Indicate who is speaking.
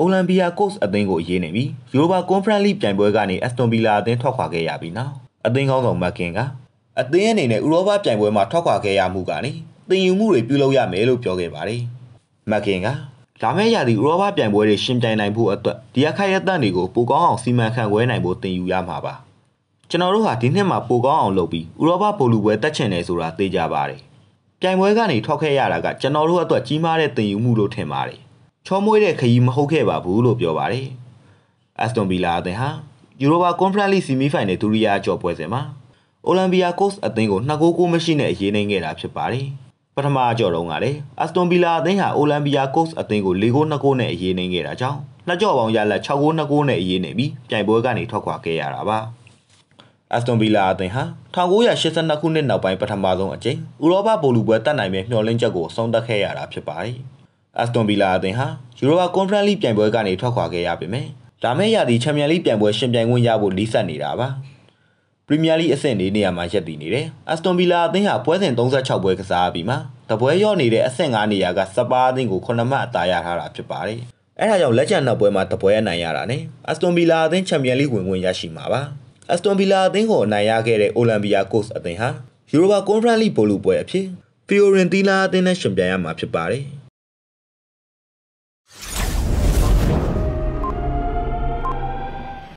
Speaker 1: အိုလံပီယာကော့စ်အသင်းကိုအရေးနေပြီးယူရိုပါကွန်ဖရင့်လိပြိုင်ပွဲကနေအက်စတွန်ဗီလာအသင်းထွက်ခွာခဲ့ရပြီနော်အသင်းကောင်းဆောင်မက်ကင်ကအသင်းအနေနဲ့ဥရောပပြိုင်ပွဲမှာထွက်ခွာခဲ့ရမှုကနေတင်ယူမှုတွေပြုလုပ်ရမယ်လို့ပြောခဲ့ပါတယ်မက်ကင်ကလာမယ့်ရာသီဥရောပပြိုင်ပွဲတွေရှင်ပြိုင်နိုင်ဖို့အတွက်ဒီအခါရတဲ့တွေကိုပိုကောင်းအောင်စီမံခန့်ခွဲနိုင်ဖို့တင်ယူရမှာပါကျွန်တော်တို့ဟာဒီနှစ်မှာပိုကောင်းအောင်လုပ်ပြီးဥရောပဘိုလ်လူပွဲတက်ချင်တယ်ဆိုတာသိကြပါတယ်ပြိုင်ပွဲကနေထွက်ခဲ့ရတာကကျွန်တော်တို့အတွက်ကြီးမားတဲ့တင်ယူမှုလို့ထင်ပါတယ် ချောမွေးတဲ့ခရီးမဟုတ်ခဲ့ပါဘူးလို့ပြောပါတယ်အက်စတွန်ဗီလာအသင်းဟာယူရိုပါကွန်ဖရင့်လိဆီမီဖိုင်နယ်ဒူရီယာကျော်ပွဲစဉ်မှာအိုလံပီယာကော့စ်အသင်းကို2ဂိုးကိုမရှိနဲ့အရေးနိုင်ခဲ့တာဖြစ်ပါတယ်ပထမကြော်တုန်းကလည်းအက်စတွန်ဗီလာအသင်းဟာအိုလံပီယာကော့စ်အသင်းကို၄ဂိုး2ဂိုးနဲ့အရေးနိုင်ခဲ့တာကြောင့်လက်ကြော်ပေါင်းရလက်6ဂိုး2ဂိုးနဲ့အရေးနေပြီးပြိုင်ပွဲကနေထွက်ခွာခဲ့ရတာပါအက်စတွန်ဗီလာအသင်းဟာ1982ခုနှစ်နောက်ပိုင်းပထမဆုံးအကြိမ်ဥရောပဘိုလ်လူပွဲတက်နိုင်မဲ့မျှော်လင့်ချက်ကိုအဆုံးသတ်ခဲ့ရတာဖြစ်ပါတယ် အက်စတွန်ဗီလာအသင်းဟာယူရိုပါကွန်ဖရင့်လိပြိုင်ပွဲကနေထွက်ခွာခဲ့ရပေမယ့်ဒါမဲ့ရာသီချန်ပီယံလိပြိုင်ပွဲရှင်ပြိုင်ခွင့်ရဖို့လီးစပ်နေတာပါပရီးမီးယားလိအဆင့်၄နေရာမှာရပ်တည်နေတယ်အက်စတွန်ဗီလာအသင်းဟာပွဲစဉ်36ပွဲကစားပြီးမှတပွဲရော့နေတဲ့အဆင့်5နေရာကစပါးအသင်းကို9မှတ်အသာရထားတာဖြစ်ပါတယ်အဲဒါကြောင့်လက်ကျန်နောက်ပွဲမှာတပွဲအနိုင်ရတာနဲ့အက်စတွန်ဗီလာအသင်းချန်ပီယံလိဝင်ခွင့်ရရှိမှာပါအက်စတွန်ဗီလာအသင်းကိုအနိုင်ရခဲ့တဲ့အိုလံပီယာကော့စ်အသင်းဟာယူရိုပါကွန်ဖရင့်လိဘိုလူပွဲအဖြစ်ဖီယိုရင်တီလာအသင်းနဲ့ရှင်ပြိုင်ရမှာဖြစ်ပါတယ်